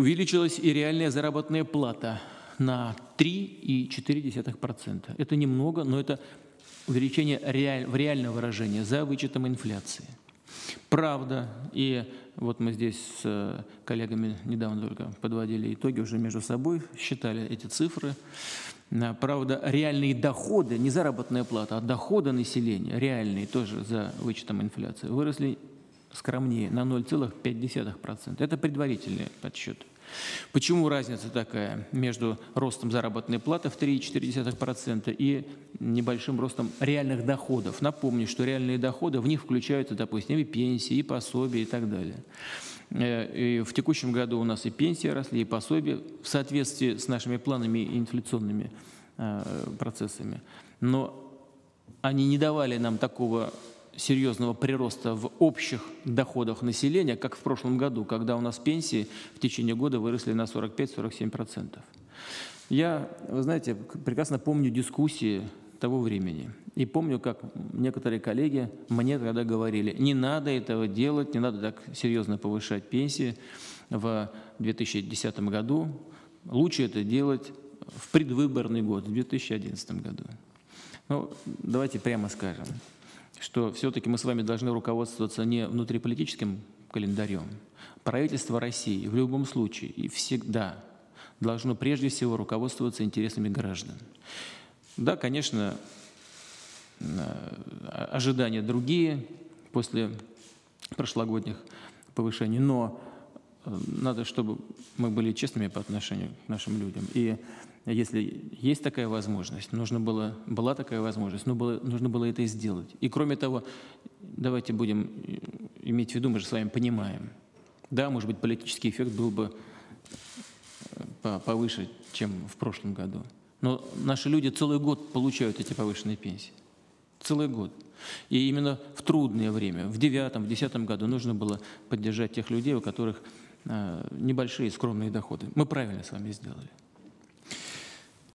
Увеличилась и реальная заработная плата на 3,4%. Это немного, но это увеличение реаль, в реальном выражении за вычетом инфляции. Правда, и вот мы здесь с э, коллегами недавно только подводили итоги, уже между собой считали эти цифры. Э, правда, реальные доходы, не заработная плата, а доходы населения, реальные тоже за вычетом инфляции, выросли скромнее на 0,5%. Это предварительный подсчет. Почему разница такая между ростом заработной платы в 3,4% и небольшим ростом реальных доходов? Напомню, что реальные доходы, в них включаются, допустим, и пенсии, и пособия и так далее. Э, и в текущем году у нас и пенсии росли, и пособия в соответствии с нашими планами и инфляционными э, процессами. Но они не давали нам такого серьезного прироста в общих доходах населения, как в прошлом году, когда у нас пенсии в течение года выросли на 45-47%. Я, вы знаете, прекрасно помню дискуссии того времени. И помню, как некоторые коллеги мне тогда говорили, не надо этого делать, не надо так серьезно повышать пенсии в 2010 году, лучше это делать в предвыборный год, в 2011 году. Ну, давайте прямо скажем, что все-таки мы с вами должны руководствоваться не внутриполитическим календарем. Правительство России в любом случае и всегда должно прежде всего руководствоваться интересами граждан. Да, конечно, э, ожидания другие после прошлогодних повышений, но надо, чтобы мы были честными по отношению к нашим людям. И если есть такая возможность, нужно было, была такая возможность, но было, нужно было это и сделать. И кроме того, давайте будем иметь в виду, мы же с вами понимаем, да, может быть, политический эффект был бы э, повыше, чем в прошлом году. Но наши люди целый год получают эти повышенные пенсии. Целый год. И именно в трудное время, в девятом, в десятом году нужно было поддержать тех людей, у которых э, небольшие скромные доходы. Мы правильно с вами сделали.